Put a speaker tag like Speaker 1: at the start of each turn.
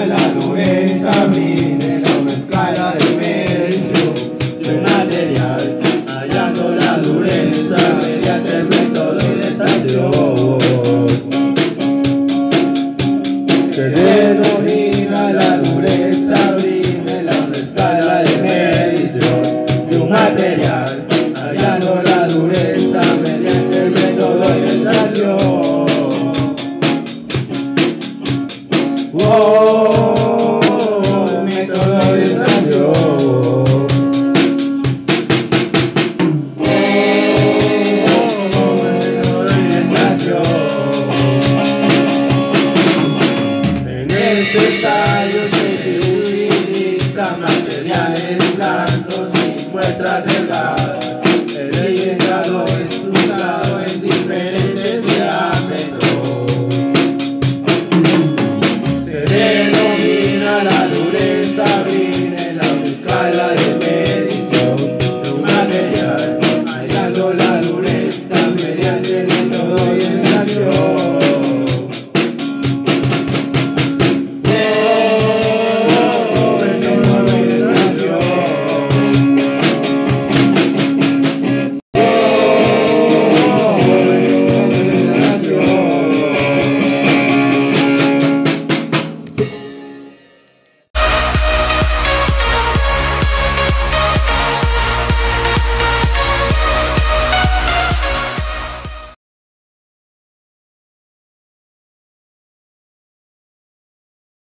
Speaker 1: escala no es en la escala de inmerso del material, hallando la dureza mediante el método de estación. Se denomina la dureza abrir en la escala de medición de un material, hallando la dureza Ensayo se utilizan materiales blancos y muestras delgadas.